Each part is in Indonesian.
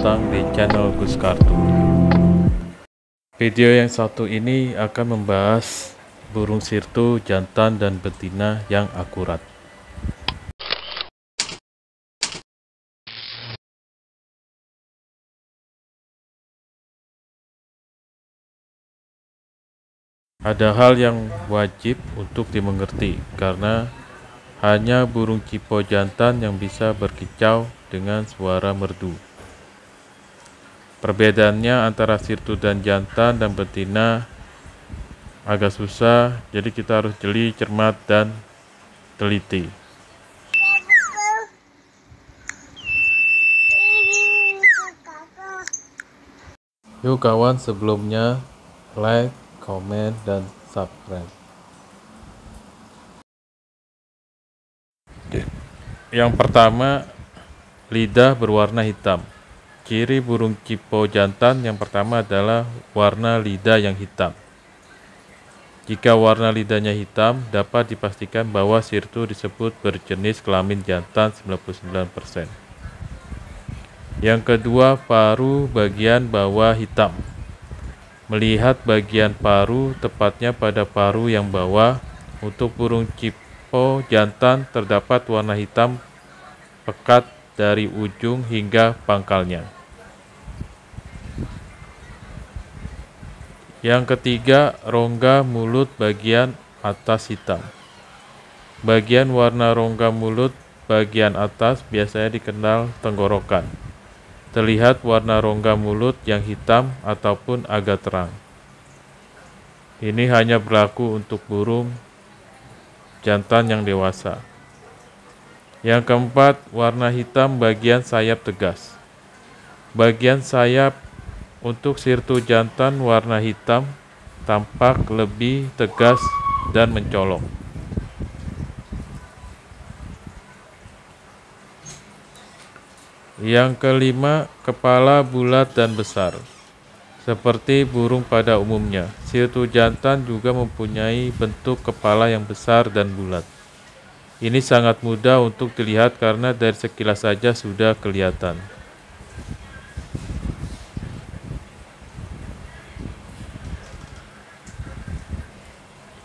datang di channel Gus Kartu. Video yang satu ini akan membahas burung sirtu jantan dan betina yang akurat. Ada hal yang wajib untuk dimengerti karena hanya burung cipo jantan yang bisa berkicau dengan suara merdu. Perbedaannya antara sirtu dan jantan dan betina agak susah, jadi kita harus jeli, cermat, dan teliti. Yuk kawan, sebelumnya like, komen, dan subscribe. Yang pertama, lidah berwarna hitam. Ciri burung cipo jantan yang pertama adalah warna lidah yang hitam. Jika warna lidahnya hitam, dapat dipastikan bahwa sirtu disebut berjenis kelamin jantan 99%. Yang kedua, paru bagian bawah hitam. Melihat bagian paru, tepatnya pada paru yang bawah, untuk burung cipo jantan terdapat warna hitam pekat dari ujung hingga pangkalnya. Yang ketiga, rongga mulut bagian atas hitam. Bagian warna rongga mulut bagian atas biasanya dikenal tenggorokan. Terlihat warna rongga mulut yang hitam ataupun agak terang. Ini hanya berlaku untuk burung jantan yang dewasa. Yang keempat, warna hitam bagian sayap tegas. Bagian sayap untuk sirtu jantan warna hitam tampak lebih tegas dan mencolok. Yang kelima, kepala bulat dan besar. Seperti burung pada umumnya, sirtu jantan juga mempunyai bentuk kepala yang besar dan bulat. Ini sangat mudah untuk dilihat karena dari sekilas saja sudah kelihatan.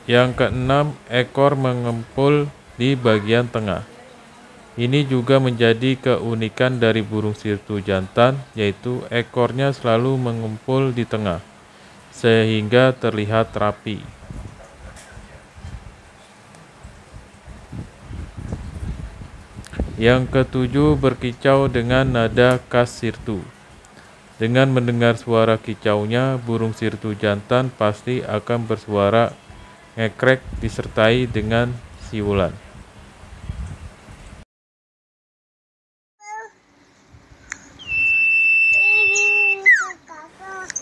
Yang keenam, ekor mengempul di bagian tengah. Ini juga menjadi keunikan dari burung sirtu jantan, yaitu ekornya selalu mengumpul di tengah, sehingga terlihat rapi. Yang ketujuh, berkicau dengan nada khas sirtu. Dengan mendengar suara kicaunya, burung sirtu jantan pasti akan bersuara ngekrek disertai dengan siulan.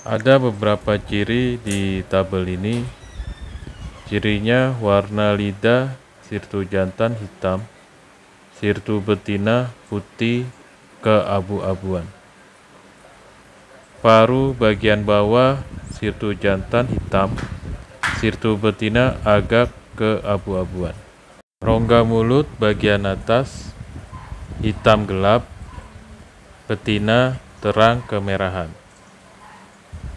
Ada beberapa ciri di tabel ini. Cirinya warna lidah sirtu jantan hitam, sirtu betina putih keabu-abuan. Paru bagian bawah sirtu jantan hitam, sirtu betina agak keabu-abuan. Rongga mulut bagian atas hitam gelap, betina terang kemerahan.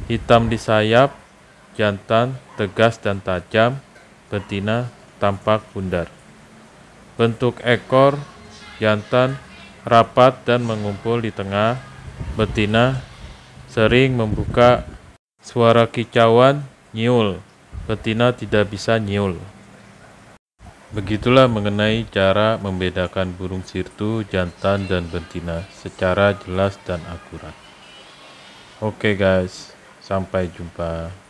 Hitam di sayap, jantan tegas dan tajam, betina tampak bundar. Bentuk ekor jantan rapat dan mengumpul di tengah, betina sering membuka suara kicauan nyiul, betina tidak bisa nyiul. Begitulah mengenai cara membedakan burung sirtu, jantan, dan betina secara jelas dan akurat. Oke okay guys, Sampai jumpa.